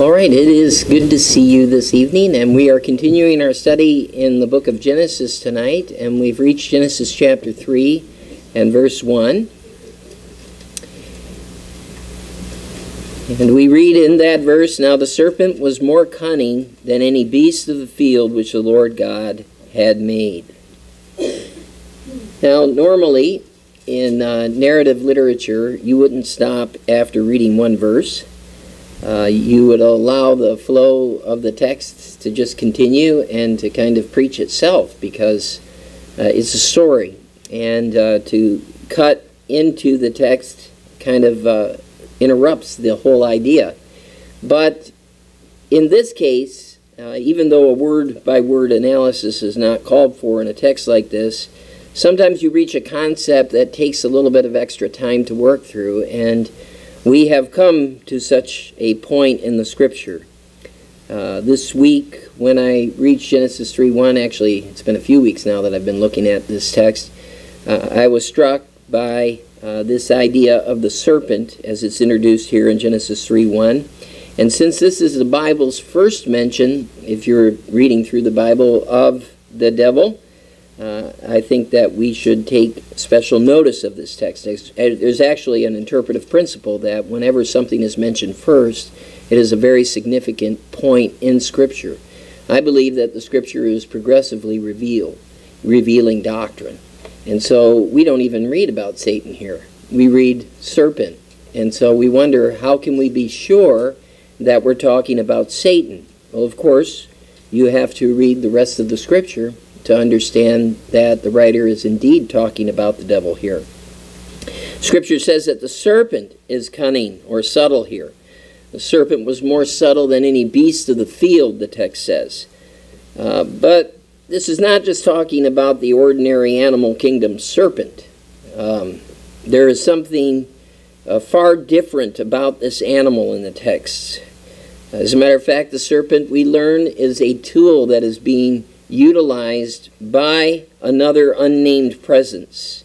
All right, it is good to see you this evening, and we are continuing our study in the book of Genesis tonight, and we've reached Genesis chapter 3 and verse 1. And we read in that verse Now the serpent was more cunning than any beast of the field which the Lord God had made. Now, normally in uh, narrative literature, you wouldn't stop after reading one verse uh, you would allow the flow of the text to just continue and to kind of preach itself because uh, it's a story. And uh, to cut into the text kind of uh, interrupts the whole idea. But in this case, uh, even though a word by word analysis is not called for in a text like this, sometimes you reach a concept that takes a little bit of extra time to work through. And we have come to such a point in the scripture. Uh, this week, when I reached Genesis 3 1, actually, it's been a few weeks now that I've been looking at this text, uh, I was struck by uh, this idea of the serpent as it's introduced here in Genesis 3 1. And since this is the Bible's first mention, if you're reading through the Bible, of the devil, uh, I think that we should take special notice of this text. There's actually an interpretive principle that whenever something is mentioned first, it is a very significant point in Scripture. I believe that the Scripture is progressively revealed, revealing doctrine. And so we don't even read about Satan here. We read serpent. And so we wonder how can we be sure that we're talking about Satan? Well, of course, you have to read the rest of the Scripture to understand that the writer is indeed talking about the devil here. Scripture says that the serpent is cunning or subtle here. The serpent was more subtle than any beast of the field, the text says. Uh, but this is not just talking about the ordinary animal kingdom serpent. Um, there is something uh, far different about this animal in the text. As a matter of fact, the serpent, we learn, is a tool that is being utilized by another unnamed presence.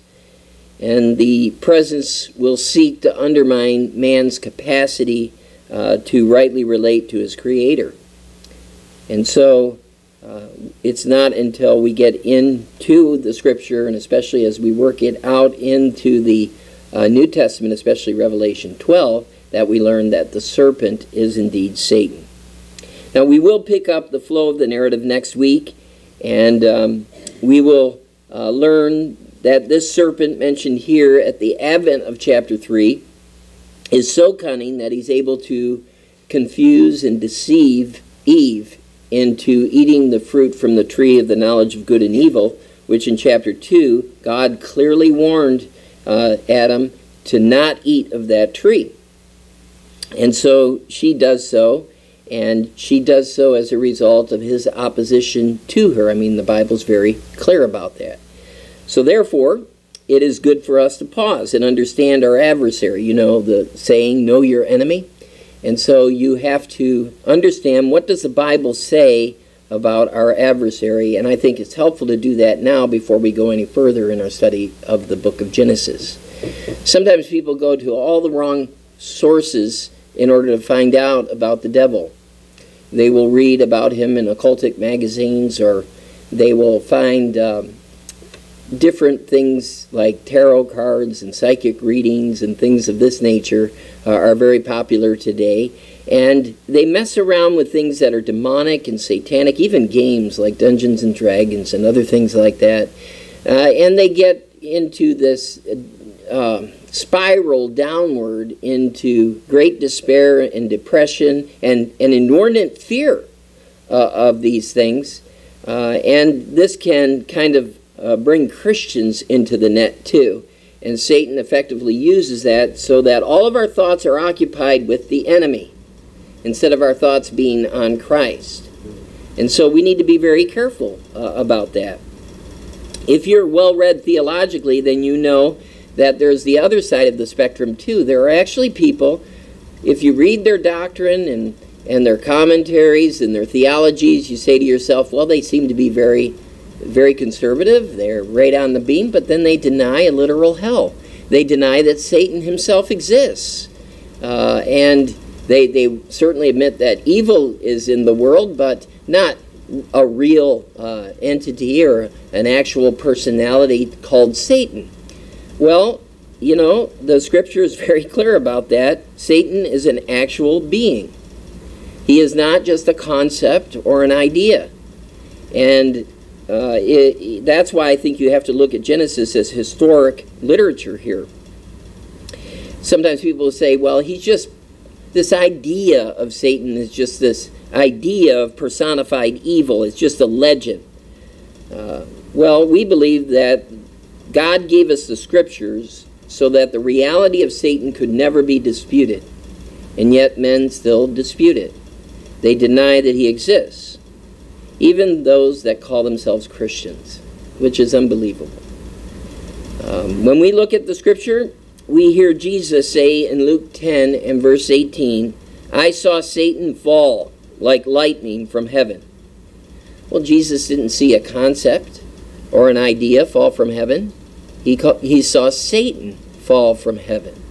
And the presence will seek to undermine man's capacity uh, to rightly relate to his Creator. And so uh, it's not until we get into the Scripture, and especially as we work it out into the uh, New Testament, especially Revelation 12, that we learn that the serpent is indeed Satan. Now, we will pick up the flow of the narrative next week and um, we will uh, learn that this serpent mentioned here at the advent of chapter 3 is so cunning that he's able to confuse and deceive Eve into eating the fruit from the tree of the knowledge of good and evil, which in chapter 2, God clearly warned uh, Adam to not eat of that tree. And so she does so, and she does so as a result of his opposition to her. I mean, the Bible's very clear about that. So, therefore, it is good for us to pause and understand our adversary. You know the saying, know your enemy. And so you have to understand what does the Bible say about our adversary, and I think it's helpful to do that now before we go any further in our study of the book of Genesis. Sometimes people go to all the wrong sources in order to find out about the devil. They will read about him in occultic magazines or they will find um, different things like tarot cards and psychic readings and things of this nature uh, are very popular today. And they mess around with things that are demonic and satanic, even games like Dungeons and Dragons and other things like that. Uh, and they get into this uh, spiral downward into great despair and depression and an inordinate fear uh, of these things. Uh, and this can kind of uh, bring Christians into the net too. And Satan effectively uses that so that all of our thoughts are occupied with the enemy instead of our thoughts being on Christ. And so we need to be very careful uh, about that. If you're well read theologically, then you know that there's the other side of the spectrum too. There are actually people, if you read their doctrine and, and their commentaries and their theologies, you say to yourself, well, they seem to be very, very conservative. They're right on the beam, but then they deny a literal hell. They deny that Satan himself exists. Uh, and They, they certainly admit that evil is in the world, but not a real uh, entity or an actual personality called Satan. Well, you know, the scripture is very clear about that. Satan is an actual being. He is not just a concept or an idea. And uh, it, that's why I think you have to look at Genesis as historic literature here. Sometimes people say, well, he's just, this idea of Satan is just this idea of personified evil. It's just a legend. Uh, well, we believe that God gave us the scriptures so that the reality of Satan could never be disputed. And yet men still dispute it. They deny that he exists. Even those that call themselves Christians, which is unbelievable. Um, when we look at the scripture, we hear Jesus say in Luke 10 and verse 18, I saw Satan fall like lightning from heaven. Well, Jesus didn't see a concept or an idea fall from heaven. He, he saw Satan fall from heaven,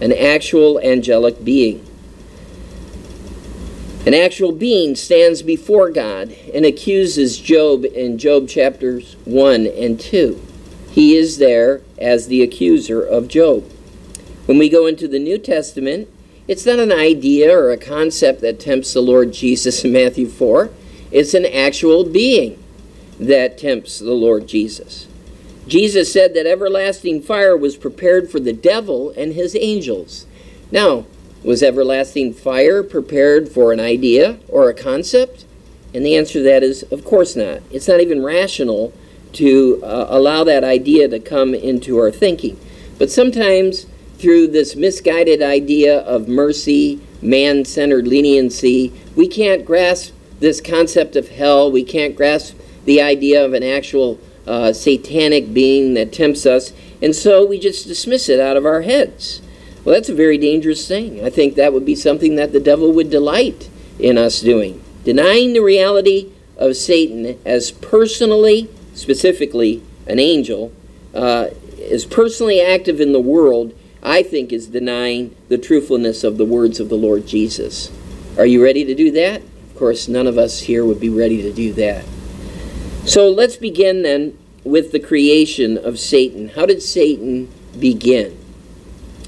an actual angelic being. An actual being stands before God and accuses Job in Job chapters 1 and 2. He is there as the accuser of Job. When we go into the New Testament, it's not an idea or a concept that tempts the Lord Jesus in Matthew 4. It's an actual being that tempts the Lord Jesus. Jesus said that everlasting fire was prepared for the devil and his angels. Now, was everlasting fire prepared for an idea or a concept? And the answer to that is, of course not. It's not even rational to uh, allow that idea to come into our thinking. But sometimes through this misguided idea of mercy, man centered leniency, we can't grasp this concept of hell. We can't grasp the idea of an actual uh, satanic being that tempts us, and so we just dismiss it out of our heads. Well, that's a very dangerous thing. I think that would be something that the devil would delight in us doing. Denying the reality of Satan as personally, specifically, an angel, uh, is personally active in the world I think is denying the truthfulness of the words of the Lord Jesus. Are you ready to do that? Of course, none of us here would be ready to do that. So let's begin then with the creation of Satan. How did Satan begin?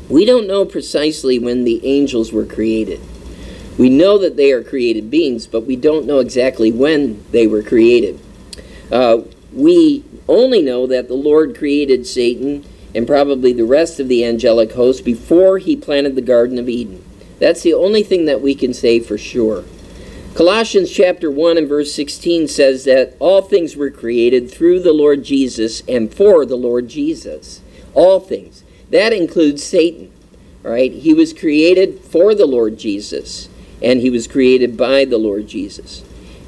We don't know precisely when the angels were created. We know that they are created beings, but we don't know exactly when they were created. Uh, we only know that the Lord created Satan and probably the rest of the angelic host before he planted the Garden of Eden. That's the only thing that we can say for sure. Colossians chapter 1 and verse 16 says that all things were created through the Lord Jesus and for the Lord Jesus. All things. That includes Satan. Right? He was created for the Lord Jesus and he was created by the Lord Jesus.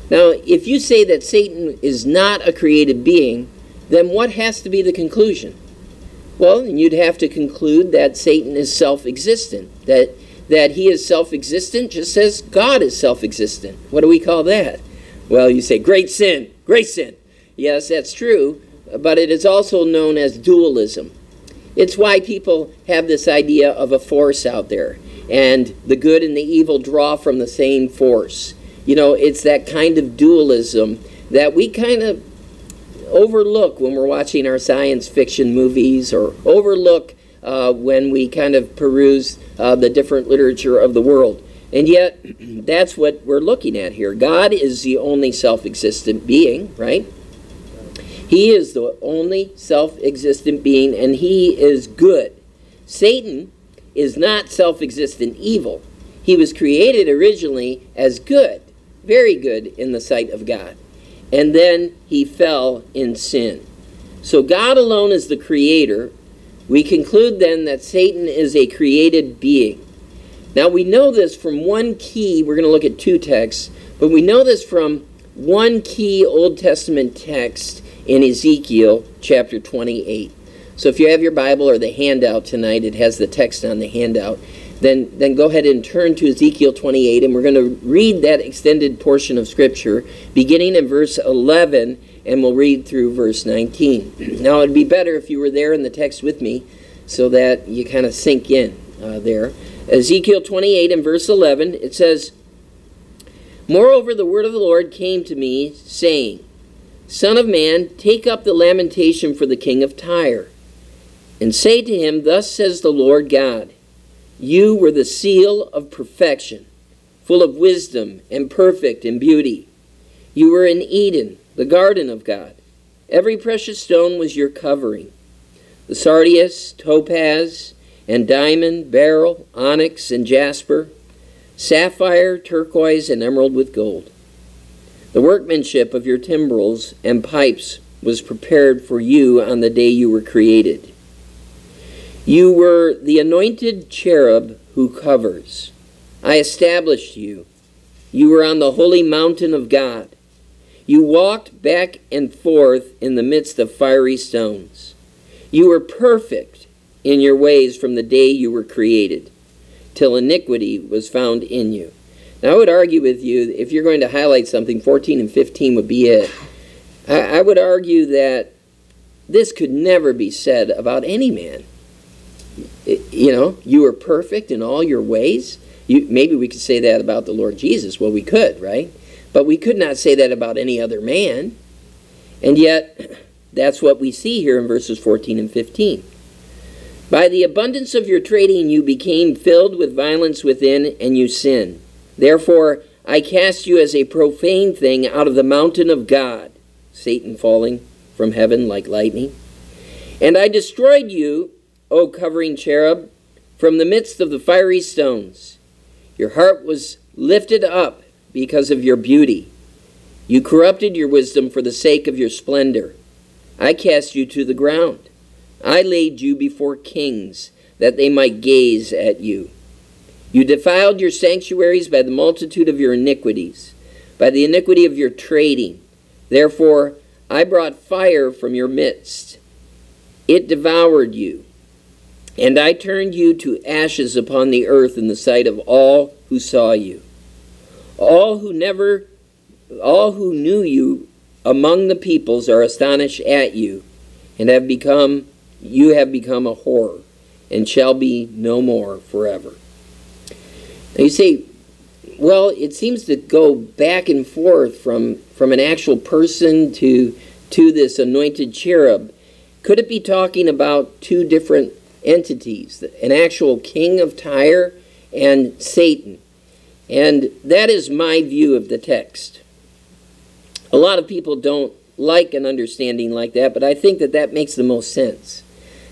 Now, if you say that Satan is not a created being, then what has to be the conclusion? Well, you'd have to conclude that Satan is self existent, that, that he is self existent just says God is self existent. What do we call that? Well, you say, great sin, great sin. Yes, that's true, but it is also known as dualism. It's why people have this idea of a force out there, and the good and the evil draw from the same force. You know, it's that kind of dualism that we kind of overlook when we're watching our science fiction movies or overlook uh, when we kind of peruse uh, the different literature of the world. And yet, that's what we're looking at here. God is the only self existent being, right? He is the only self existent being, and he is good. Satan is not self existent evil. He was created originally as good, very good in the sight of God and then he fell in sin. So God alone is the creator. We conclude then that Satan is a created being. Now we know this from one key, we're going to look at two texts, but we know this from one key Old Testament text in Ezekiel chapter 28. So if you have your Bible or the handout tonight, it has the text on the handout then, then go ahead and turn to Ezekiel 28, and we're going to read that extended portion of Scripture, beginning in verse 11, and we'll read through verse 19. Now, it'd be better if you were there in the text with me so that you kind of sink in uh, there. Ezekiel 28 and verse 11, it says, Moreover, the word of the Lord came to me, saying, Son of man, take up the lamentation for the king of Tyre, and say to him, Thus says the Lord God, You were the seal of perfection, full of wisdom and perfect in beauty. You were in Eden, the garden of God. Every precious stone was your covering the sardius, topaz, and diamond, beryl, onyx, and jasper, sapphire, turquoise, and emerald with gold. The workmanship of your timbrels and pipes was prepared for you on the day you were created. You were the anointed cherub who covers. I established you. You were on the holy mountain of God. You walked back and forth in the midst of fiery stones. You were perfect in your ways from the day you were created, till iniquity was found in you. Now, I would argue with you, if you're going to highlight something, 14 and 15 would be it. I, I would argue that this could never be said about any man. It, you know, you were perfect in all your ways. You, maybe we could say that about the Lord Jesus. Well, we could, right? But we could not say that about any other man. And yet, that's what we see here in verses 14 and 15. By the abundance of your trading, you became filled with violence within, and you sinned. Therefore, I cast you as a profane thing out of the mountain of God, Satan falling from heaven like lightning. And I destroyed you, O covering cherub, from the midst of the fiery stones. Your heart was lifted up because of your beauty. You corrupted your wisdom for the sake of your splendor. I cast you to the ground. I laid you before kings, that they might gaze at you. You defiled your sanctuaries by the multitude of your iniquities, by the iniquity of your trading. Therefore, I brought fire from your midst. It devoured you. And I turned you to ashes upon the earth in the sight of all who saw you. All who never, all who knew you among the peoples are astonished at you, and have become you have become a horror and shall be no more forever. Now you say, well, it seems to go back and forth from, from an actual person to, to this anointed cherub. Could it be talking about two different entities, an actual king of Tyre and Satan? And that is my view of the text. A lot of people don't like an understanding like that, but I think that that makes the most sense.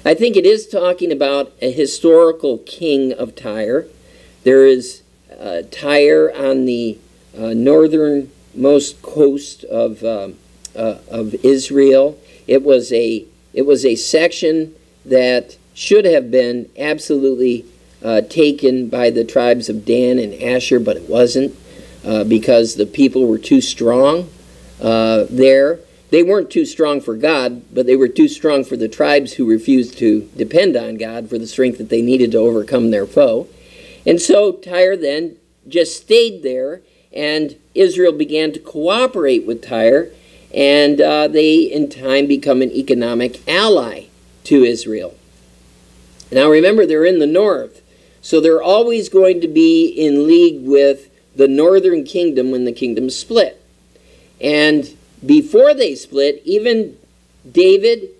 I think it is talking about a historical king of Tyre. There is uh, Tyre on the uh, northernmost coast of, uh, uh, of Israel. It was, a, it was a section that should have been absolutely uh, taken by the tribes of Dan and Asher, but it wasn't uh, because the people were too strong there. They weren't too strong for God, but they were too strong for the tribes who refused to depend on God for the strength that they needed to overcome their foe. And so Tyre then just stayed there, and Israel began to cooperate with Tyre, and uh, they in time become an economic ally to Israel. Now remember, they're in the north, so they're always going to be in league with the northern kingdom when the kingdom split. And before they split, even David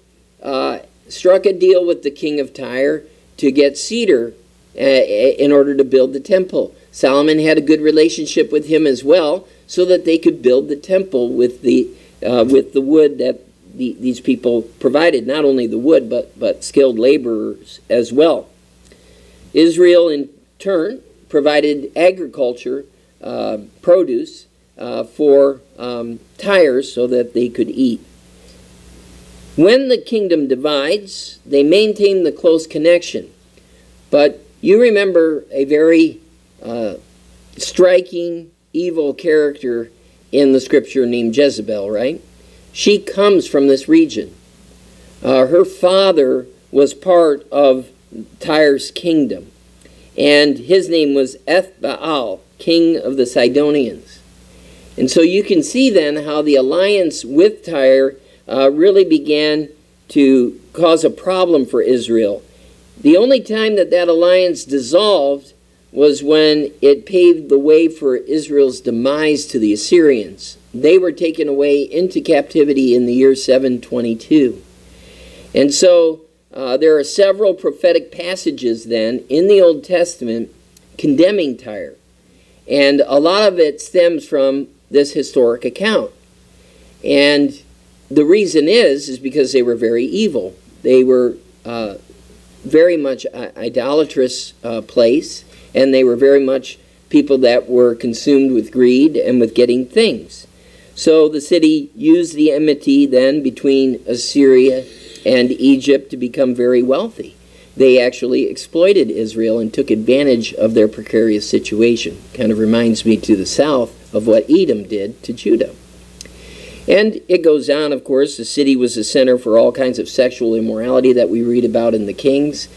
uh, struck a deal with the king of Tyre to get cedar uh, in order to build the temple. Solomon had a good relationship with him as well, so that they could build the temple with the uh, with the wood that the, these people provided. Not only the wood, but but skilled laborers as well. Israel, in turn, provided agriculture, uh, produce uh, for um, Tyres so that they could eat. When the kingdom divides, they maintain the close connection. But you remember a very uh, striking evil character in the scripture named Jezebel, right? She comes from this region. Uh, her father was part of Tyre's kingdom, and his name was Ethbaal, king of the Sidonians. And so you can see then how the alliance with Tyre uh, really began to cause a problem for Israel. The only time that that alliance dissolved was when it paved the way for Israel's demise to the Assyrians. They were taken away into captivity in the year 722. And so uh, there are several prophetic passages then in the Old Testament condemning Tyre. And a lot of it stems from this historic account. And the reason is, is because they were very evil. They were uh, very much idolatrous uh, place and they were very much people that were consumed with greed and with getting things. So the city used the enmity then between Assyria and Egypt to become very wealthy. They actually exploited Israel and took advantage of their precarious situation. Kind of reminds me to the south of what Edom did to Judah. And it goes on, of course, the city was the center for all kinds of sexual immorality that we read about in the Kings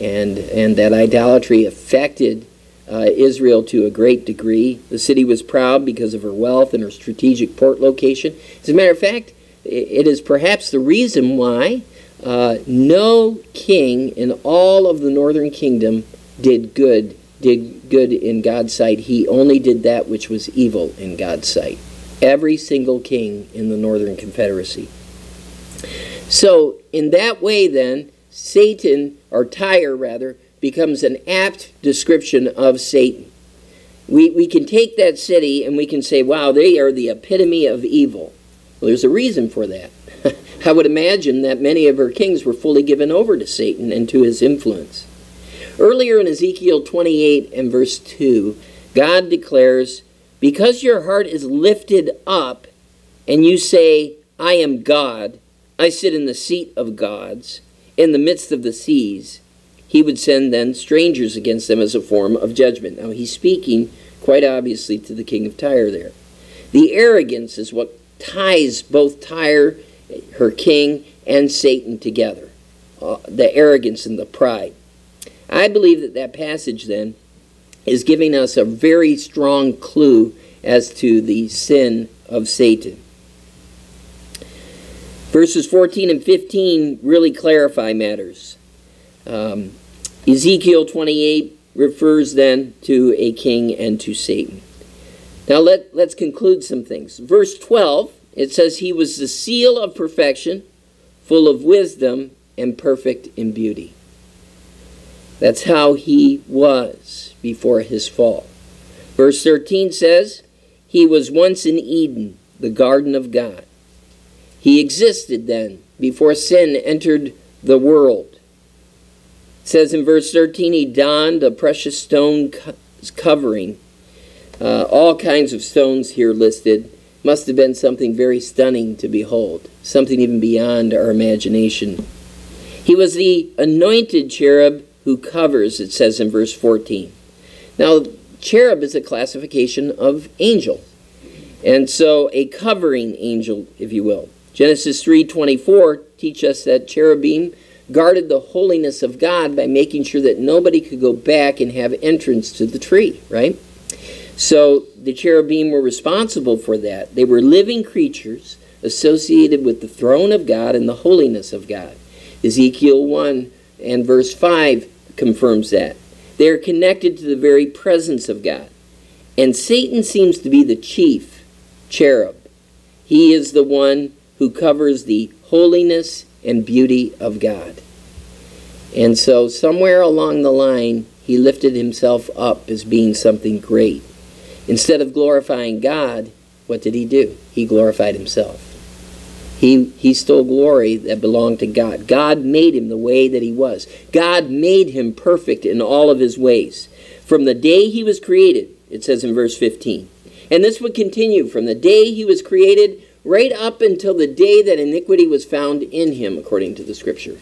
and, and that idolatry affected uh, Israel to a great degree. The city was proud because of her wealth and her strategic port location. As a matter of fact, it is perhaps the reason why uh, no king in all of the northern kingdom did good did good in God's sight. He only did that which was evil in God's sight. Every single king in the northern confederacy. So in that way, then Satan or Tyre rather, becomes an apt description of Satan. We, we can take that city and we can say, wow, they are the epitome of evil. Well, there's a reason for that. I would imagine that many of her kings were fully given over to Satan and to his influence. Earlier in Ezekiel 28 and verse 2, God declares, Because your heart is lifted up, and you say, I am God, I sit in the seat of gods, in the midst of the seas, he would send then strangers against them as a form of judgment. Now he's speaking quite obviously to the king of Tyre there. The arrogance is what ties both Tyre, her king, and Satan together. Uh, the arrogance and the pride. I believe that that passage then is giving us a very strong clue as to the sin of Satan. Verses 14 and 15 really clarify matters. Um, Ezekiel 28 refers then to a king and to Satan. Now let, let's conclude some things. Verse 12, it says, He was the seal of perfection, full of wisdom, and perfect in beauty. That's how he was before his fall. Verse 13 says, He was once in Eden, the garden of God. He existed then before sin entered the world. It says in verse 13, he donned a precious stone covering. Uh, all kinds of stones here listed. Must have been something very stunning to behold, something even beyond our imagination. He was the anointed cherub who covers, it says in verse 14. Now, cherub is a classification of angel. And so a covering angel, if you will. Genesis 3:24 teach us that cherubim guarded the holiness of God by making sure that nobody could go back and have entrance to the tree, right? So the cherubim were responsible for that. They were living creatures associated with the throne of God and the holiness of God. Ezekiel 1 and verse 5 confirms that. They are connected to the very presence of God. And Satan seems to be the chief cherub. He is the one who covers the holiness and beauty of God. And so, somewhere along the line, he lifted himself up as being something great. Instead of glorifying God, what did he do? He glorified himself. He, he stole glory that belonged to God. God made him the way that he was. God made him perfect in all of his ways. From the day he was created, it says in verse 15. And this would continue from the day he was created right up until the day that iniquity was found in him, according to the scripture.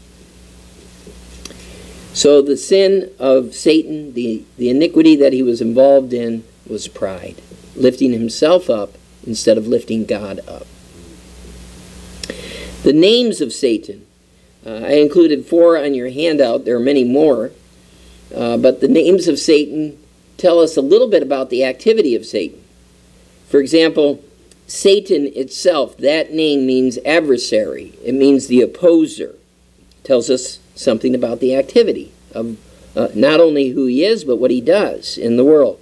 So the sin of Satan, the, the iniquity that he was involved in, was pride, lifting himself up instead of lifting God up. The names of Satan. Uh, I included four on your handout. There are many more. Uh, but the names of Satan tell us a little bit about the activity of Satan. For example, Satan itself, that name means adversary. It means the opposer. It tells us something about the activity of, uh, not only who he is, but what he does in the world.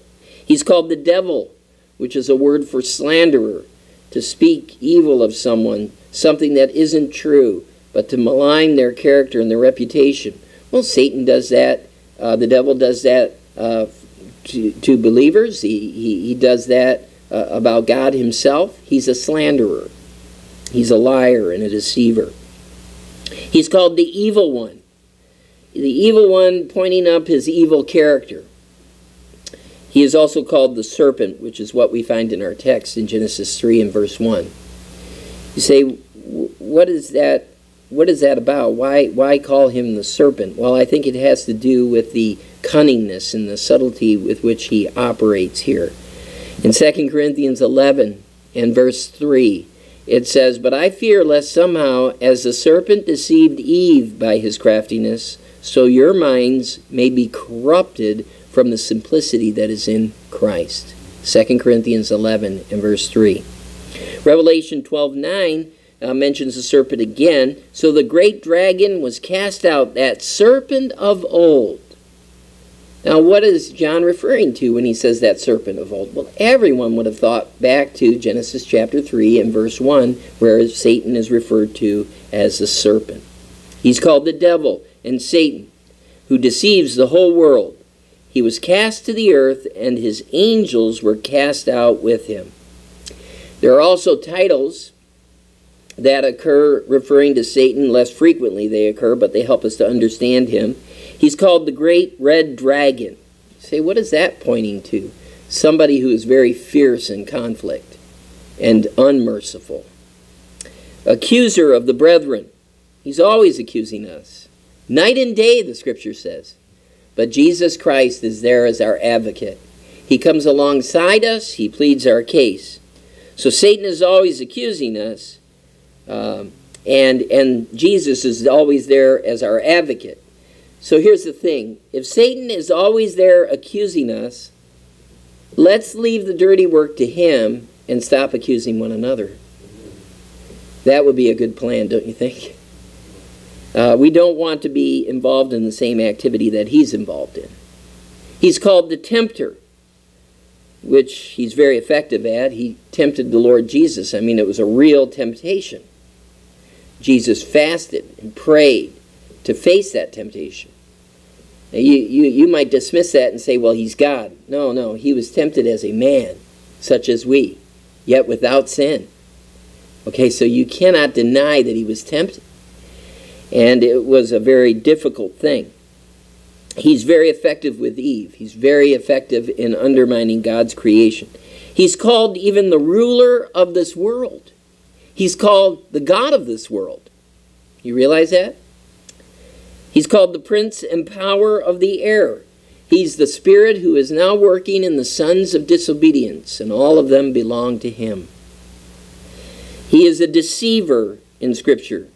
He's called the devil, which is a word for slanderer, to speak evil of someone, something that isn't true, but to malign their character and their reputation. Well, Satan does that. Uh, the devil does that uh, to, to, believers. He, he, he does that uh, about God himself. He's a slanderer. He's a liar and a deceiver. He's called the evil one. The evil one pointing up his evil character. He is also called the serpent, which is what we find in our text in Genesis 3 and verse 1. You say, what is that? What is that about? Why, why call him the serpent? Well, I think it has to do with the cunningness and the subtlety with which he operates here. In 2 Corinthians 11 and verse 3, it says, But I fear lest somehow, as the serpent deceived Eve by his craftiness, so your minds may be corrupted from the simplicity that is in Christ. 2 Corinthians 11 and verse 3. Revelation 12 9 uh, mentions the serpent again. So the great dragon was cast out, that serpent of old. Now, what is John referring to when he says that serpent of old? Well, everyone would have thought back to Genesis chapter 3 and verse 1, where Satan is referred to as the serpent. He's called the devil and Satan, who deceives the whole world. He was cast to the earth, and his angels were cast out with him. There are also titles that occur referring to Satan. Less frequently they occur, but they help us to understand him. He's called the Great Red Dragon. You say, what is that pointing to? Somebody who is very fierce in conflict and unmerciful. Accuser of the brethren. He's always accusing us. Night and day, the scripture says. But Jesus Christ is there as our advocate. He comes alongside us, he pleads our case. So Satan is always accusing us, um, and, and Jesus is always there as our advocate. So here's the thing if Satan is always there accusing us, let's leave the dirty work to him and stop accusing one another. That would be a good plan, don't you think? Uh, we don't want to be involved in the same activity that he's involved in. He's called the tempter, which he's very effective at. He tempted the Lord Jesus. I mean, it was a real temptation. Jesus fasted and prayed to face that temptation. Now, you, you, you might dismiss that and say, well, he's God. No, no, he was tempted as a man, such as we, yet without sin. Okay, so you cannot deny that he was tempted. And it was a very difficult thing. He's very effective with Eve. He's very effective in undermining God's creation. He's called even the ruler of this world. He's called the God of this world. You realize that? He's called the prince and power of the air. He's the spirit who is now working in the sons of disobedience, and all of them belong to him. He is a deceiver in Scripture.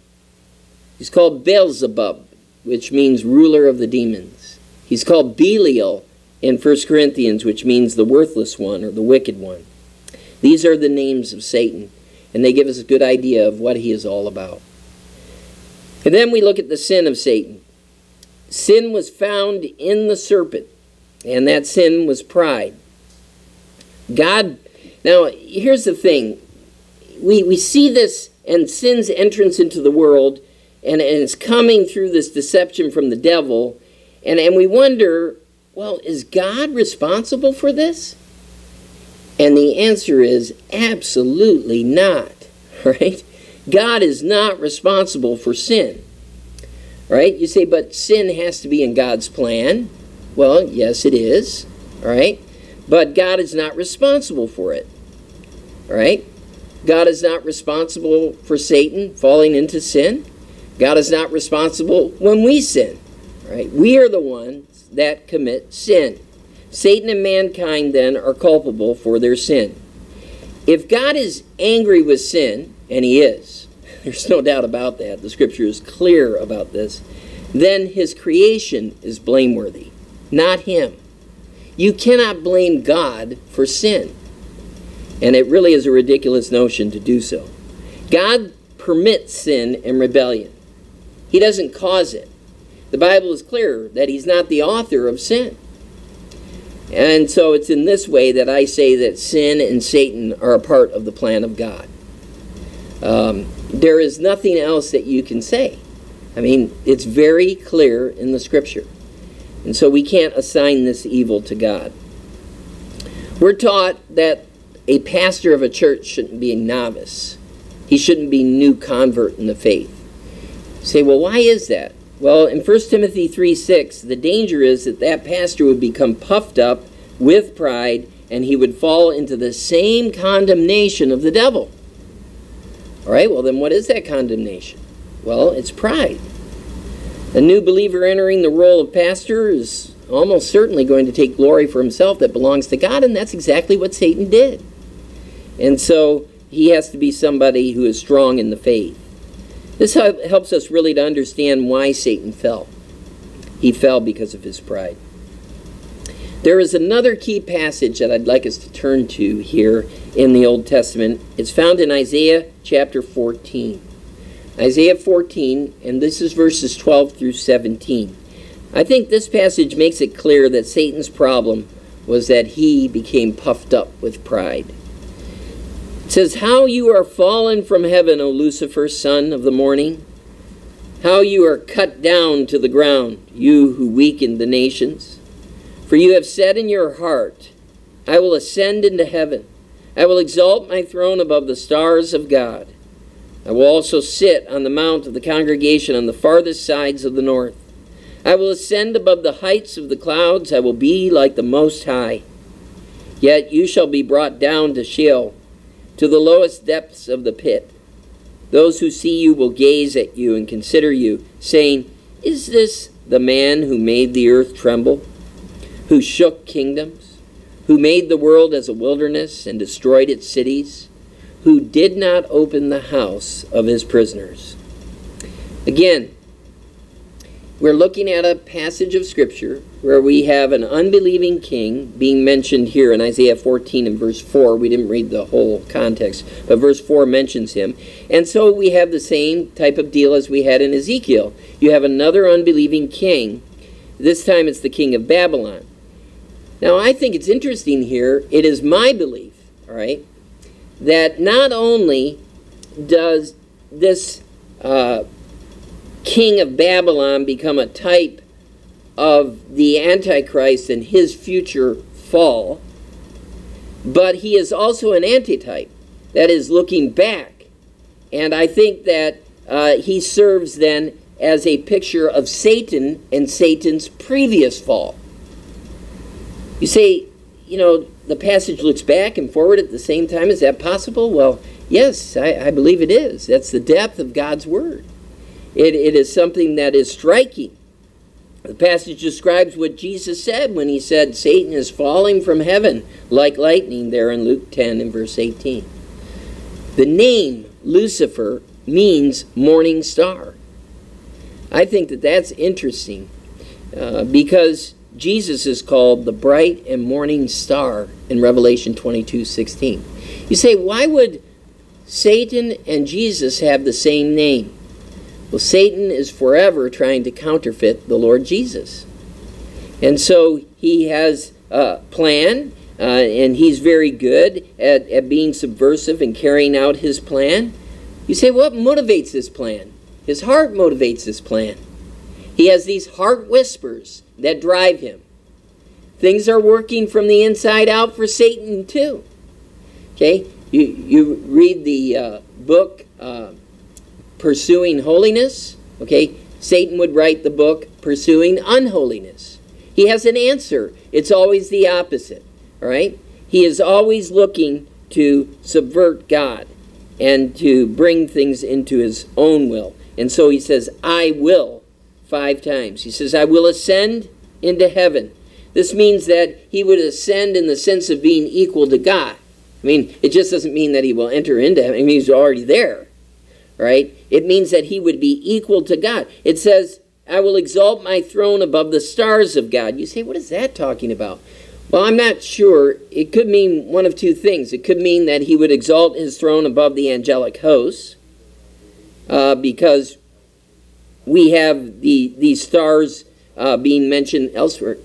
He's called Beelzebub, which means ruler of the demons. He's called Belial in 1 Corinthians, which means the worthless one or the wicked one. These are the names of Satan, and they give us a good idea of what he is all about. And then we look at the sin of Satan. Sin was found in the serpent, and that sin was pride. God, now here's the thing. We, we see this and sin's entrance into the world, and, and it's coming through this deception from the devil, and, and we wonder, well, is God responsible for this? And the answer is absolutely not, right? God is not responsible for sin. Right? You say, but sin has to be in God's plan. Well, yes, it is. All right? But God is not responsible for it. All right? God is not responsible for Satan falling into sin. God is not responsible when we sin. Right? We are the ones that commit sin. Satan and mankind then are culpable for their sin. If God is angry with sin, and he is, there's no doubt about that. The scripture is clear about this. Then his creation is blameworthy, not him. You cannot blame God for sin. And it really is a ridiculous notion to do so. God permits sin and rebellion, He doesn't cause it. The Bible is clear that he's not the author of sin. And so it's in this way that I say that sin and Satan are a part of the plan of God. Um, there is nothing else that you can say. I mean, it's very clear in the scripture. And so we can't assign this evil to God. We're taught that a pastor of a church shouldn't be a novice. He shouldn't be new convert in the faith. Say, well, why is that? Well, in 1 Timothy 3 6, the danger is that that pastor would become puffed up with pride and he would fall into the same condemnation of the devil. All right, well, then what is that condemnation? Well, it's pride. A new believer entering the role of pastor is almost certainly going to take glory for himself that belongs to God, and that's exactly what Satan did. And so he has to be somebody who is strong in the faith. This helps us really to understand why Satan fell. He fell because of his pride. There is another key passage that I'd like us to turn to here in the Old Testament. It's found in Isaiah chapter 14. Isaiah 14, and this is verses 12 through 17. I think this passage makes it clear that Satan's problem was that he became puffed up with pride. Says, How you are fallen from heaven, O Lucifer, son of the morning! How you are cut down to the ground, you who weakened the nations! For you have said in your heart, I will ascend into heaven. I will exalt my throne above the stars of God. I will also sit on the mount of the congregation on the farthest sides of the north. I will ascend above the heights of the clouds. I will be like the Most High. Yet you shall be brought down to Sheol, to the lowest depths of the pit. Those who see you will gaze at you and consider you, saying, Is this the man who made the earth tremble? who shook kingdoms, who made the world as a wilderness and destroyed its cities, who did not open the house of his prisoners. Again, we're looking at a passage of Scripture where we have an unbelieving king being mentioned here in Isaiah 14 and verse 4. We didn't read the whole context, but verse 4 mentions him. And so we have the same type of deal as we had in Ezekiel. You have another unbelieving king. This time it's the king of Babylon. Now, I think it's interesting here. It is my belief, all right, that not only does this uh, king of Babylon become a type of the Antichrist and his future fall, but he is also an antitype that is looking back. And I think that uh, he serves then as a picture of Satan and Satan's previous fall. You say, you know, the passage looks back and forward at the same time. Is that possible? Well, yes, I, I believe it is. That's the depth of God's Word. It, it is something that is striking. The passage describes what Jesus said when he said, Satan is falling from heaven like lightning, there in Luke 10 and verse 18. The name Lucifer means morning star. I think that that's interesting uh, because Jesus is called the bright and morning star in Revelation 22 16. You say, why would Satan and Jesus have the same name? Well, Satan is forever trying to counterfeit the Lord Jesus. And so he has a plan, uh, and he's very good at, at being subversive and carrying out his plan. You say, what motivates this plan? His heart motivates this plan. He has these heart whispers that drive him. Things are working from the inside out for Satan too. Okay, you you read the uh, book uh, Pursuing Holiness. Okay, Satan would write the book Pursuing Unholiness. He has an answer. It's always the opposite. All right, he is always looking to subvert God and to bring things into his own will. And so he says, I will, five times. He says, I will ascend into heaven. This means that he would ascend in the sense of being equal to God. I mean, it just doesn't mean that he will enter into heaven. I mean, he's already there, right? It means that he would be equal to God. It says, I will exalt my throne above the stars of God. You say, what is that talking about? Well, I'm not sure. It could mean one of two things. It could mean that he would exalt his throne above the angelic hosts, uh, because we have the these stars uh, being mentioned elsewhere.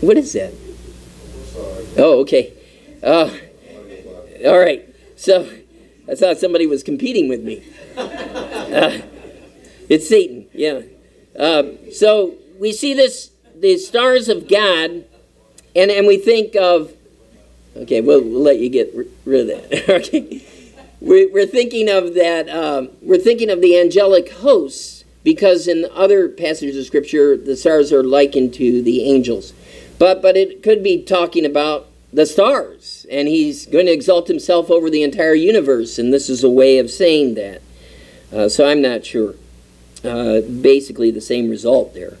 What is that? Oh, okay. Uh, all right. So I thought somebody was competing with me. Uh, it's Satan, yeah. Uh, so we see this, the stars of God, and, and we think of, okay, we'll, we'll let you get rid of that. okay. We, we're thinking of that, um, we're thinking of the angelic hosts, because in other passages of Scripture, the stars are likened to the angels. But, but it could be talking about the stars, and he's going to exalt himself over the entire universe, and this is a way of saying that. Uh, so I'm not sure. Uh, basically, the same result there.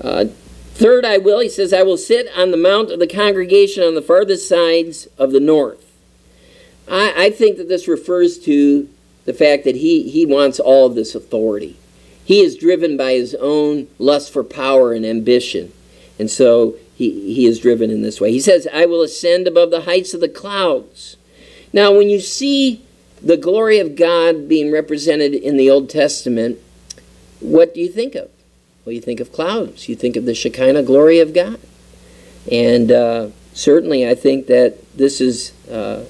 Uh, third, I will, he says, I will sit on the mount of the congregation on the farthest sides of the north. I, I think that this refers to the fact that he, he wants all of this authority. He is driven by his own lust for power and ambition. And so he, he is driven in this way. He says, I will ascend above the heights of the clouds. Now, when you see the glory of God being represented in the Old Testament, what do you think of? Well, you think of clouds. You think of the Shekinah glory of God. And uh, certainly, I think that this is uh,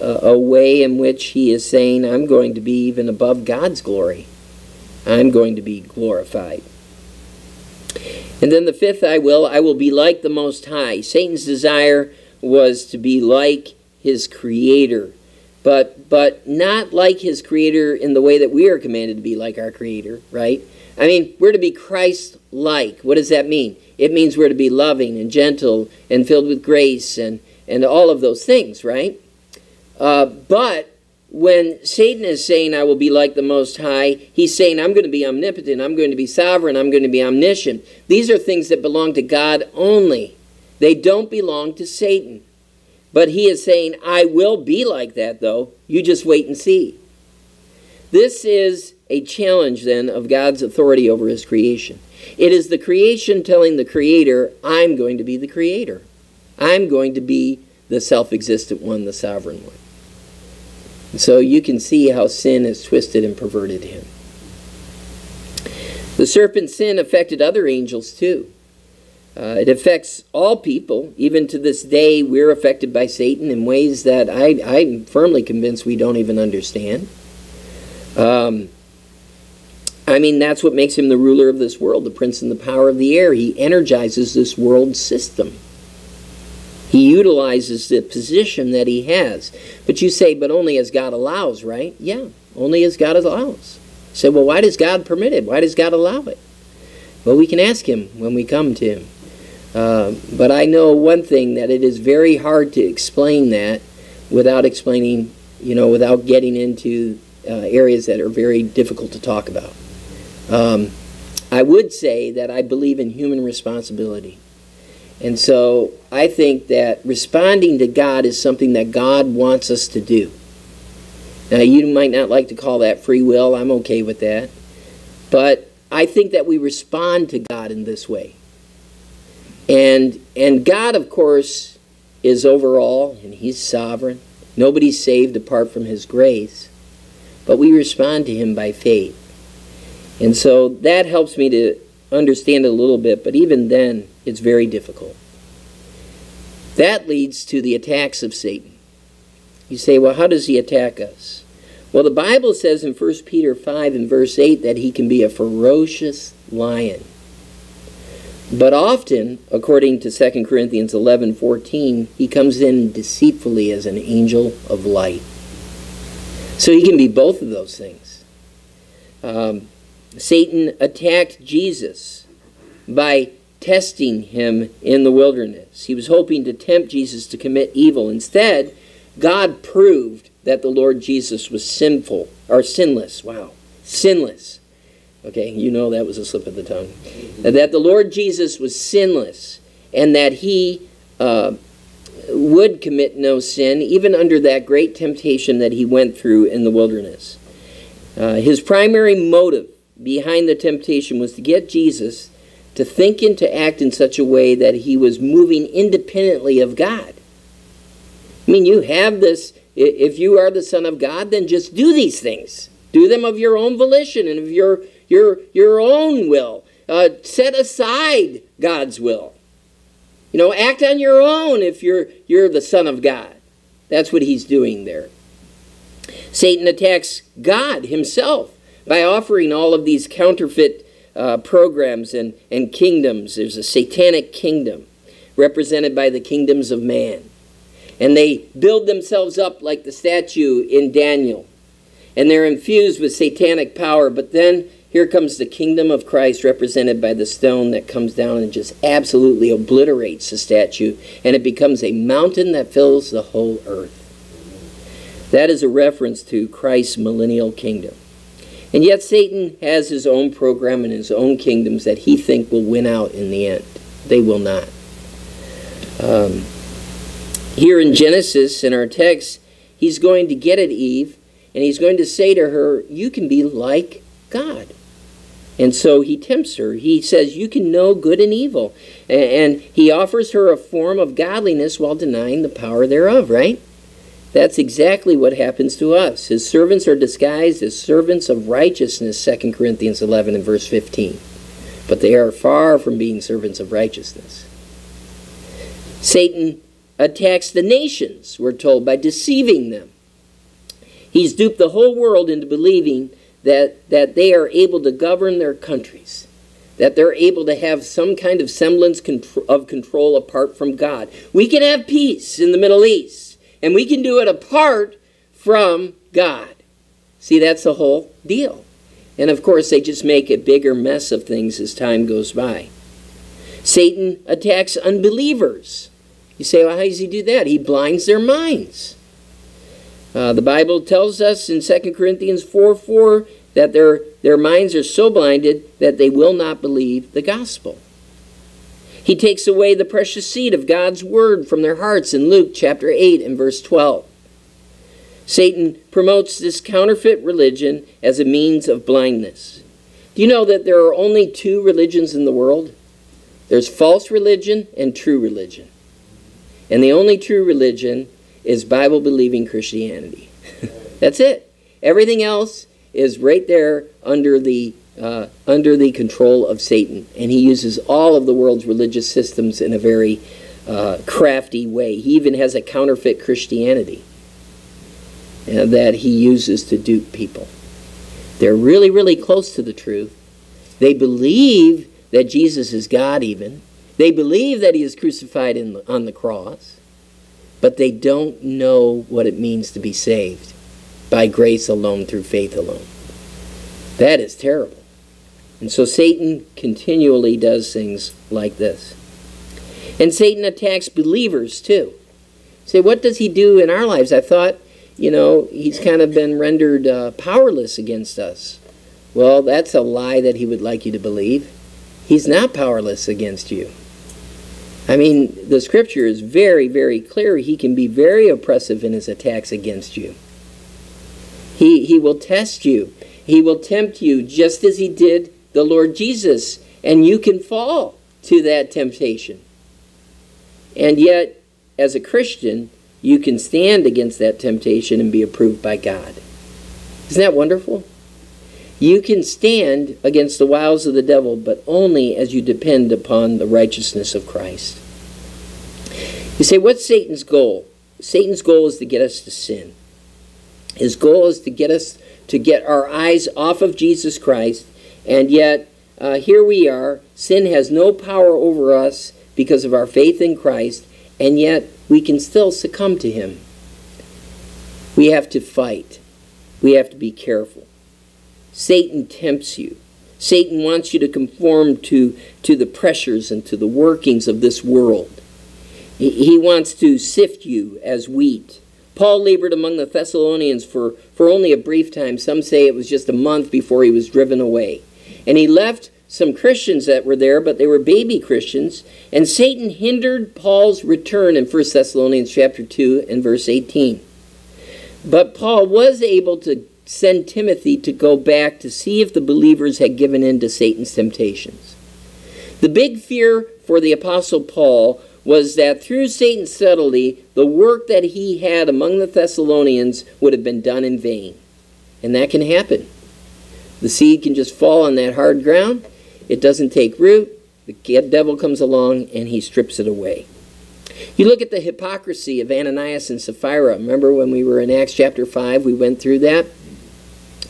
a, a way in which he is saying, I'm going to be even above God's glory. I'm going to be glorified. And then the fifth, I will, I will be like the Most High. Satan's desire was to be like his Creator, but but not like his Creator in the way that we are commanded to be like our Creator, right? I mean, we're to be Christ-like. What does that mean? It means we're to be loving and gentle and filled with grace and and all of those things, right? Uh, but when Satan is saying, I will be like the Most High, he's saying, I'm going to be omnipotent, I'm going to be sovereign, I'm going to be omniscient. These are things that belong to God only. They don't belong to Satan. But he is saying, I will be like that, though. You just wait and see. This is a challenge, then, of God's authority over his creation. It is the creation telling the Creator, I'm going to be the Creator. I'm going to be the self existent one, the sovereign one. So you can see how sin has twisted and perverted him. The serpent's sin affected other angels too. Uh, it affects all people. Even to this day, we're affected by Satan in ways that I, I'm firmly convinced we don't even understand. Um, I mean, that's what makes him the ruler of this world, the prince and the power of the air. He energizes this world system. He utilizes the position that he has. But you say, but only as God allows, right? Yeah, only as God allows. Say, well, why does God permit it? Why does God allow it? Well, we can ask him when we come to him. Uh, but I know one thing that it is very hard to explain that without explaining, you know, without getting into uh, areas that are very difficult to talk about. Um, I would say that I believe in human responsibility. And so I think that responding to God is something that God wants us to do. Now, you might not like to call that free will. I'm okay with that. But I think that we respond to God in this way. And, and God, of course, is overall, and He's sovereign. Nobody's saved apart from His grace. But we respond to Him by faith. And so that helps me to understand it a little bit, but even then, it's very difficult. That leads to the attacks of Satan. You say, well, how does he attack us? Well, the Bible says in 1 Peter 5 and verse 8 that he can be a ferocious lion. But often, according to 2 Corinthians 11 14, he comes in deceitfully as an angel of light. So he can be both of those things. Um, Satan attacked Jesus by testing him in the wilderness. He was hoping to tempt Jesus to commit evil. Instead, God proved that the Lord Jesus was sinful, or sinless. Wow. Sinless. Okay, you know that was a slip of the tongue. That the Lord Jesus was sinless and that he uh, would commit no sin, even under that great temptation that he went through in the wilderness. Uh, his primary motive behind the temptation was to get Jesus to think and to act in such a way that he was moving independently of God. I mean, you have this, if you are the Son of God, then just do these things. Do them of your own volition and of your, your, your own will. Uh, set aside God's will. You know, act on your own if you're, you're the Son of God. That's what he's doing there. Satan attacks God himself by offering all of these counterfeit uh, programs and, and kingdoms. There's a satanic kingdom represented by the kingdoms of man. And they build themselves up like the statue in Daniel. And they're infused with satanic power. But then here comes the kingdom of Christ represented by the stone that comes down and just absolutely obliterates the statue. And it becomes a mountain that fills the whole earth. That is a reference to Christ's millennial kingdom. And yet Satan has his own program and his own kingdoms that he think will win out in the end. They will not. Um, here in Genesis, in our text, he's going to get at Eve and he's going to say to her, You can be like God. And so he tempts her. He says, You can know good and evil. And he offers her a form of godliness while denying the power thereof, right? That's exactly what happens to us. His servants are disguised as servants of righteousness, 2 Corinthians 11 and verse 15. But they are far from being servants of righteousness. Satan attacks the nations, we're told, by deceiving them. He's duped the whole world into believing that, that they are able to govern their countries, that they're able to have some kind of semblance of control apart from God. We can have peace in the Middle East and we can do it apart from God. See, that's the whole deal. And of course, they just make a bigger mess of things as time goes by. Satan attacks unbelievers. You say, well, how does he do that? He blinds their minds. Uh, the Bible tells us in 2 Corinthians 4 4 that their, their minds are so blinded that they will not believe the gospel. He takes away the precious seed of God's word from their hearts in Luke chapter 8 and verse 12. Satan promotes this counterfeit religion as a means of blindness. Do you know that there are only two religions in the world? There's false religion and true religion. And the only true religion is Bible believing Christianity. That's it. Everything else is right there under the uh, under the control of Satan. And he uses all of the world's religious systems in a very uh, crafty way. He even has a counterfeit Christianity uh, that he uses to dupe people. They're really, really close to the truth. They believe that Jesus is God, even. They believe that he is crucified on the cross, but they don't know what it means to be saved by grace alone through faith alone. That is terrible. And so Satan continually does things like this. And Satan attacks believers too. Say, what does he do in our lives? I thought, you know, he's kind of been rendered uh, powerless against us. Well, that's a lie that he would like you to believe. He's not powerless against you. I mean, the scripture is very, very clear. He can be very oppressive in his attacks against you. He, he will test you. He will tempt you just as he did the Lord Jesus, and you can fall to that temptation. And yet, as a Christian, you can stand against that temptation and be approved by God. Isn't that wonderful? You can stand against the wiles of the devil, but only as you depend upon the righteousness of Christ. You say, what's Satan's goal? Satan's goal is to get us to sin. His goal is to get us to get our eyes off of Jesus Christ and yet, uh, here we are. Sin has no power over us because of our faith in Christ, and yet we can still succumb to Him. We have to fight, we have to be careful. Satan tempts you. Satan wants you to conform to, to the pressures and to the workings of this world. He, he wants to sift you as wheat. Paul labored among the Thessalonians for, for only a brief time. Some say it was just a month before he was driven away. And he left some Christians that were there, but they were baby Christians, and Satan hindered Paul's return in 1 Thessalonians chapter 2 and verse 18. But Paul was able to send Timothy to go back to see if the believers had given in to Satan's temptations. The big fear for the apostle Paul was that through Satan's subtlety, the work that he had among the Thessalonians would have been done in vain. And that can happen. The seed can just fall on that hard ground. It doesn't take root. The devil comes along and he strips it away. You look at the hypocrisy of Ananias and Sapphira. Remember when we were in Acts chapter 5, we went through that?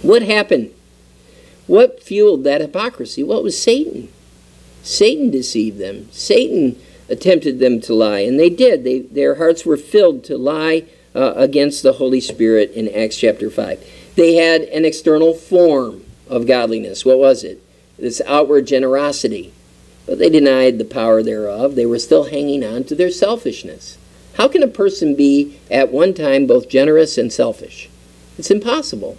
What happened? What fueled that hypocrisy? Well, was Satan. Satan deceived them. Satan attempted them to lie, and they did. They, their hearts were filled to lie uh, against the Holy Spirit in Acts chapter 5. They had an external form of godliness. What was it? This outward generosity. But they denied the power thereof. They were still hanging on to their selfishness. How can a person be at one time both generous and selfish? It's impossible.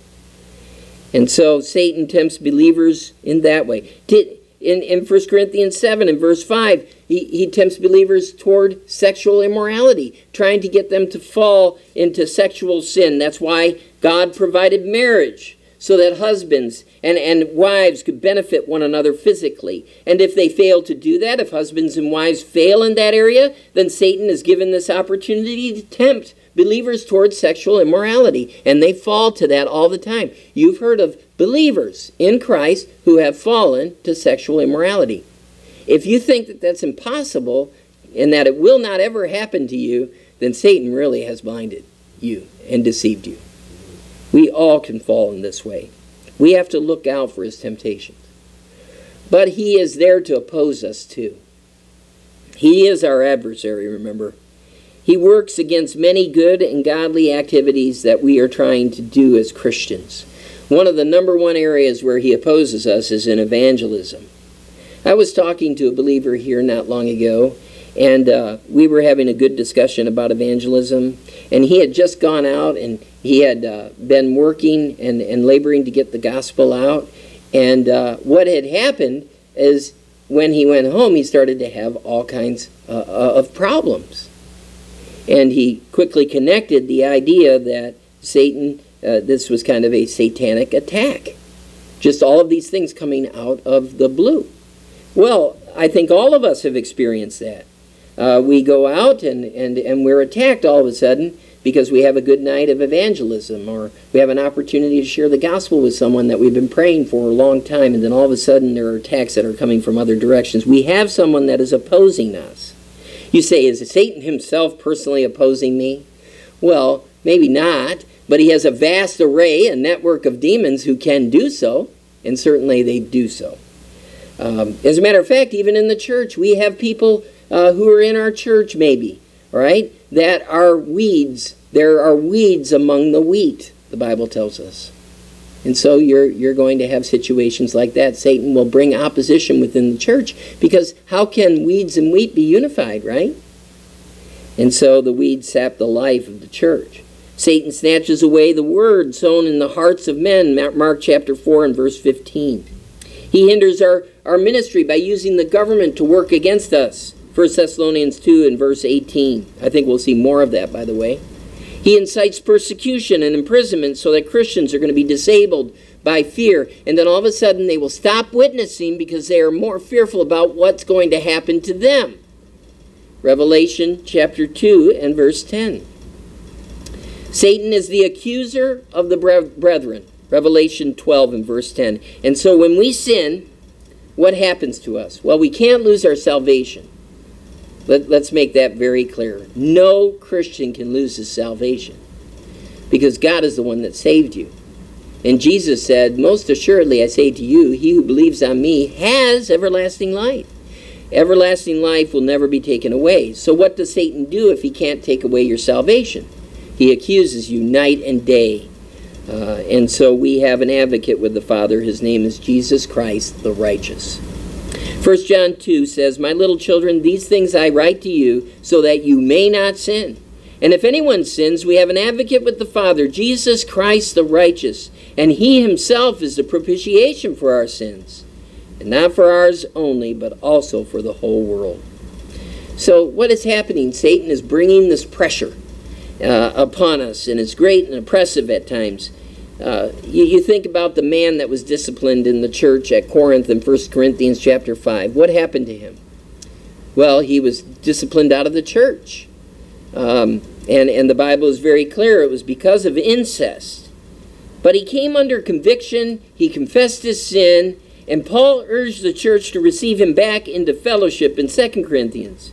And so Satan tempts believers in that way. Did, in, in 1 Corinthians 7 and verse 5, he, he tempts believers toward sexual immorality, trying to get them to fall into sexual sin. That's why God provided marriage so that husbands and, and wives could benefit one another physically. And if they fail to do that, if husbands and wives fail in that area, then Satan is given this opportunity to tempt believers towards sexual immorality. And they fall to that all the time. You've heard of believers in Christ who have fallen to sexual immorality. If you think that that's impossible and that it will not ever happen to you, then Satan really has blinded you and deceived you. We all can fall in this way. We have to look out for his temptations. But he is there to oppose us too. He is our adversary, remember. He works against many good and godly activities that we are trying to do as Christians. One of the number one areas where he opposes us is in evangelism. I was talking to a believer here not long ago, and uh, we were having a good discussion about evangelism. And he had just gone out and he had uh, been working and, and laboring to get the gospel out. And uh, what had happened is when he went home, he started to have all kinds uh, uh, of problems. And he quickly connected the idea that Satan, uh, this was kind of a satanic attack. Just all of these things coming out of the blue. Well, I think all of us have experienced that. Uh, we go out and, and, and we're attacked all of a sudden because we have a good night of evangelism or we have an opportunity to share the gospel with someone that we've been praying for a long time and then all of a sudden there are attacks that are coming from other directions. We have someone that is opposing us. You say, is Satan himself personally opposing me? Well, maybe not, but he has a vast array, a network of demons who can do so, and certainly they do so. Um, as a matter of fact, even in the church, we have people uh, who are in our church, maybe, right, that are weeds. There are weeds among the wheat, the Bible tells us. And so you're, you're going to have situations like that. Satan will bring opposition within the church because how can weeds and wheat be unified, right? And so the weeds sap the life of the church. Satan snatches away the word sown in the hearts of men, Mark chapter 4 and verse 15. He hinders our, our ministry by using the government to work against us. 1 Thessalonians 2 and verse 18. I think we'll see more of that, by the way. He incites persecution and imprisonment so that Christians are going to be disabled by fear. And then all of a sudden they will stop witnessing because they are more fearful about what's going to happen to them. Revelation chapter 2 and verse 10. Satan is the accuser of the brethren. Revelation 12 and verse 10. And so when we sin, what happens to us? Well, we can't lose our salvation. Let, us make that very clear. No Christian can lose his salvation because God is the one that saved you. And Jesus said, Most assuredly I say to you, he who believes on me has everlasting life. Everlasting life will never be taken away. So, what does Satan do if he can't take away your salvation? He accuses you night and day. Uh, and so we have an advocate with the Father. His name is Jesus Christ, the righteous. 1 John 2 says, My little children, these things I write to you so that you may not sin. And if anyone sins, we have an advocate with the Father, Jesus Christ the righteous, and he himself is the propitiation for our sins, and not for ours only, but also for the whole world. So, what is happening? Satan is bringing this pressure uh, upon us, and it's great and oppressive at times. Uh, you, you, think about the man that was disciplined in the church at Corinth in 1 Corinthians chapter 5. What happened to him? Well, he was disciplined out of the church. Um, and, and the Bible is very clear it was because of incest. But he came under conviction, he confessed his sin, and Paul urged the church to receive him back into fellowship in 2 Corinthians.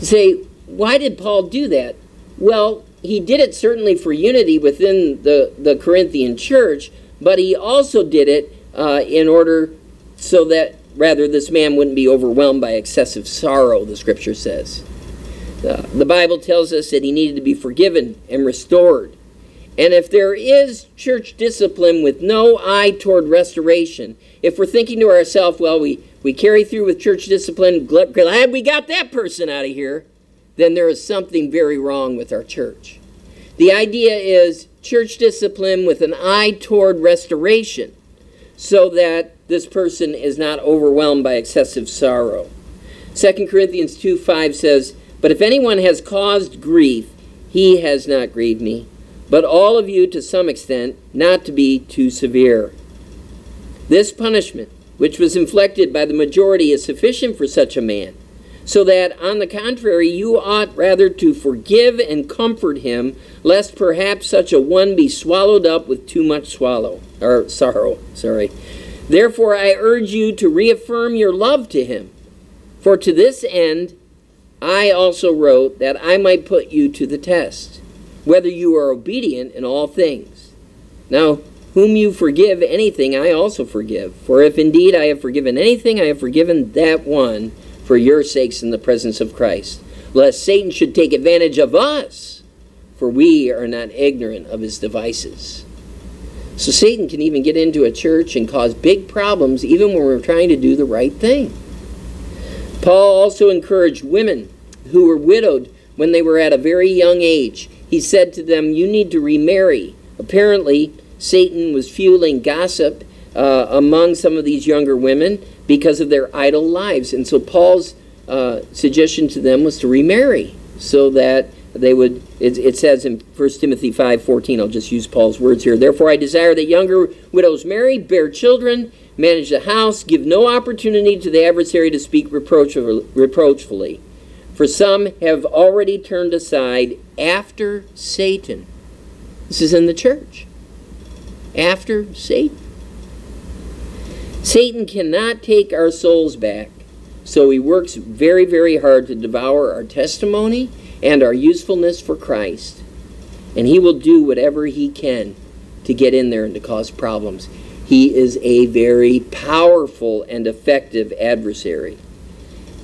You say, why did Paul do that? Well, he did it certainly for unity within the, the Corinthian church, but he also did it uh, in order so that rather this man wouldn't be overwhelmed by excessive sorrow, the scripture says. Uh, the Bible tells us that he needed to be forgiven and restored. And if there is church discipline with no eye toward restoration, if we're thinking to ourselves, well, we, we carry through with church discipline, glad we got that person out of here, then there is something very wrong with our church. The idea is church discipline with an eye toward restoration so that this person is not overwhelmed by excessive sorrow. 2 Corinthians 2 5 says, But if anyone has caused grief, he has not grieved me but all of you to some extent, not to be too severe. This punishment, which was inflicted by the majority, is sufficient for such a man, so that, on the contrary, you ought rather to forgive and comfort him, lest perhaps such a one be swallowed up with too much swallow or sorrow. Sorry. Therefore, I urge you to reaffirm your love to him. For to this end, I also wrote that I might put you to the test whether you are obedient in all things. Now, whom you forgive anything, I also forgive. For if indeed I have forgiven anything, I have forgiven that one for your sakes in the presence of Christ, lest Satan should take advantage of us, for we are not ignorant of his devices. So Satan can even get into a church and cause big problems even when we're trying to do the right thing. Paul also encouraged women who were widowed when they were at a very young age he said to them, You need to remarry. Apparently, Satan was fueling gossip uh, among some of these younger women because of their idle lives. And so Paul's uh, suggestion to them was to remarry so that they would it, it, says in 1 timothy 5.14 i'll just use paul's words here therefore i desire that younger widows marry bear children manage the house give no opportunity to the adversary to speak reproachfully for some have already turned aside after Satan. This is in the church. After Satan. Satan cannot take our souls back, so he works very, very hard to devour our testimony and our usefulness for Christ. And he will do whatever he can to get in there and to cause problems. He is a very powerful and effective adversary.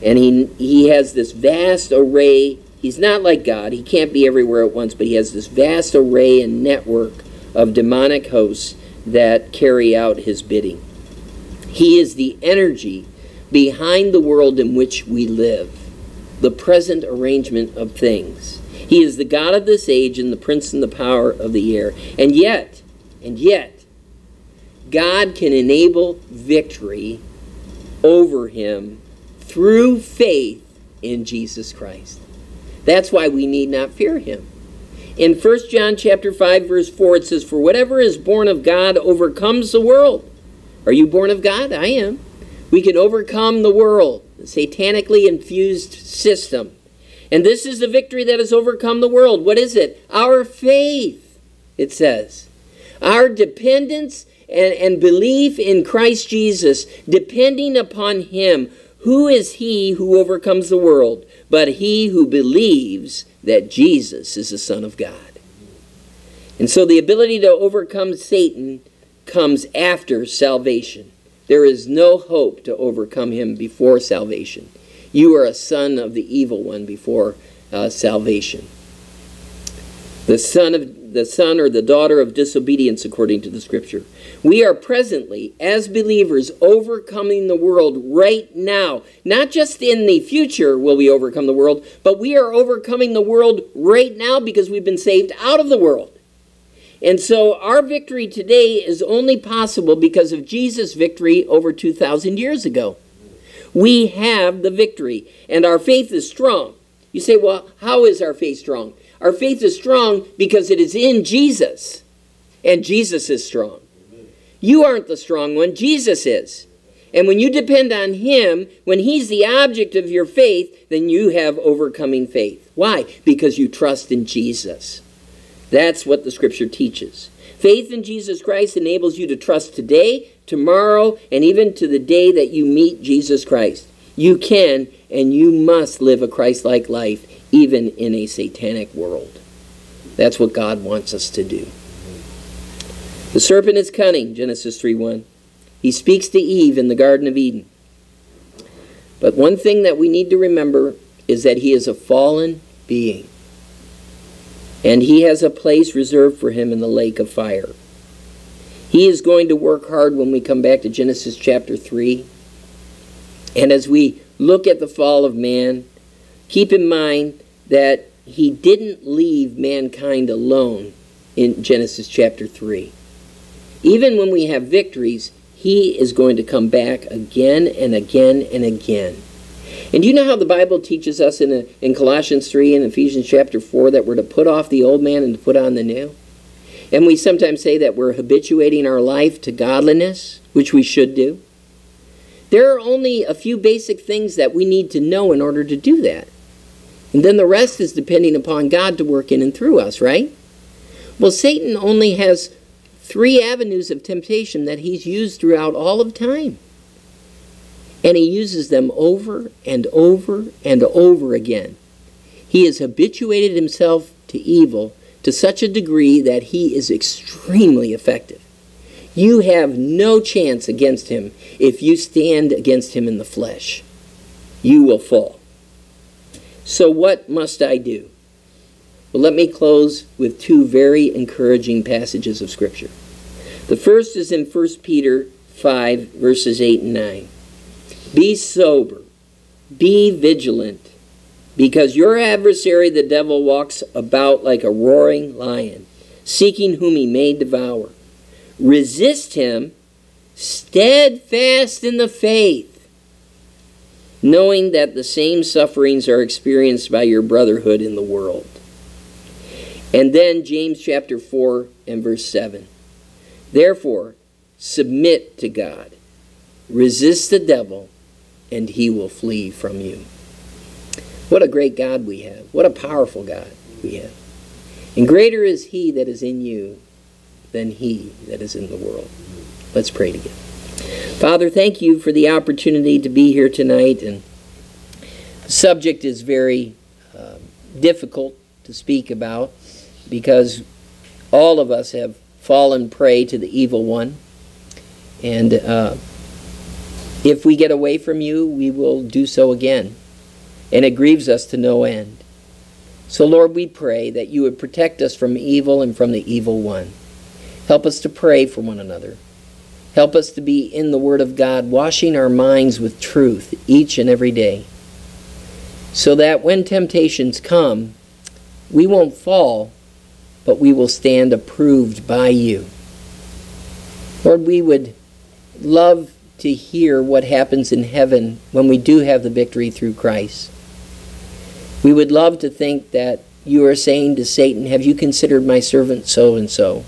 And he, he has this vast array. He's not like God. He can't be everywhere at once, but he has this vast array and network of demonic hosts that carry out his bidding. He is the energy behind the world in which we live, the present arrangement of things. He is the God of this age and the prince and the power of the air. And yet, and yet, God can enable victory over him through faith in Jesus Christ. That's why we need not fear him. In 1 John chapter 5 verse 4 it says for whatever is born of God overcomes the world. Are you born of God? I am. We can overcome the world, the satanically infused system. And this is the victory that has overcome the world. What is it? Our faith, it says. Our dependence and, and belief in Christ Jesus, depending upon Him, who is he who overcomes the world but he who believes that Jesus is the Son of God? And so the ability to overcome Satan comes after salvation. There is no hope to overcome him before salvation. You are a son of the evil one before uh, salvation. The son of the son or the daughter of disobedience, according to the scripture. We are presently, as believers, overcoming the world right now. Not just in the future will we overcome the world, but we are overcoming the world right now because we've been saved out of the world. And so our victory today is only possible because of Jesus' victory over 2,000 years ago. We have the victory, and our faith is strong. You say, well, how is our faith strong? Our faith is strong because it is in Jesus, and Jesus is strong. You aren't the strong one, Jesus is. And when you depend on Him, when He's the object of your faith, then you have overcoming faith. Why? Because you trust in Jesus. That's what the Scripture teaches. Faith in Jesus Christ enables you to trust today, tomorrow, and even to the day that you meet Jesus Christ. You can and you must live a Christ like life, even in a satanic world. That's what God wants us to do. The serpent is cunning, Genesis 3 1. He speaks to Eve in the Garden of Eden. But one thing that we need to remember is that he is a fallen being. And he has a place reserved for him in the lake of fire. He is going to work hard when we come back to Genesis chapter 3. And as we look at the fall of man, keep in mind that he didn't leave mankind alone in Genesis chapter 3. Even when we have victories, he is going to come back again and again and again. And you know how the Bible teaches us in, a, in Colossians 3 and Ephesians chapter 4 that we're to put off the old man and to put on the new? And we sometimes say that we're habituating our life to godliness, which we should do. There are only a few basic things that we need to know in order to do that. And then the rest is depending upon God to work in and through us, right? Well, Satan only has three avenues of temptation that he's used throughout all of time. And he uses them over and over and over again. He has habituated himself to evil to such a degree that he is extremely effective. You have no chance against him if you stand against him in the flesh. You will fall. So, what must I do? Well, let me close with two very encouraging passages of Scripture. The first is in 1 Peter 5, verses 8 and 9. Be sober, be vigilant, because your adversary, the devil, walks about like a roaring lion, seeking whom he may devour. Resist him, steadfast in the faith, knowing that the same sufferings are experienced by your brotherhood in the world. And then James chapter 4 and verse 7. Therefore, submit to God, resist the devil, and he will flee from you. What a great God we have. What a powerful God we have. And greater is he that is in you than he that is in the world. Let's pray together. Father, thank you for the opportunity to be here tonight. And the subject is very uh, difficult to speak about because all of us have fallen prey to the evil one. And uh, if we get away from you, we will do so again. And it grieves us to no end. So, Lord, we pray that you would protect us from evil and from the evil one. Help us to pray for one another. Help us to be in the Word of God, washing our minds with truth each and every day. So that when temptations come, we won't fall, but we will stand approved by you. Lord, we would love to hear what happens in heaven when we do have the victory through Christ. We would love to think that you are saying to Satan, Have you considered my servant so and so?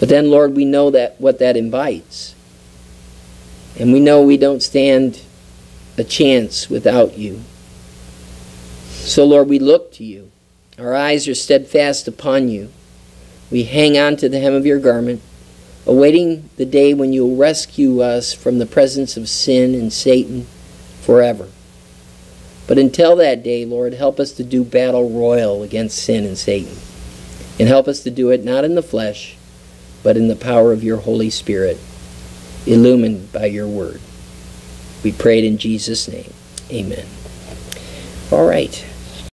But then, Lord, we know that what that invites. And we know we don't stand a chance without you. So, Lord, we look to you. Our eyes are steadfast upon you. We hang on to the hem of your garment, awaiting the day when you will rescue us from the presence of sin and Satan forever. But until that day, Lord, help us to do battle royal against sin and Satan. And help us to do it not in the flesh, but in the power of your Holy Spirit, illumined by your word. We pray it in Jesus' name. Amen. All right.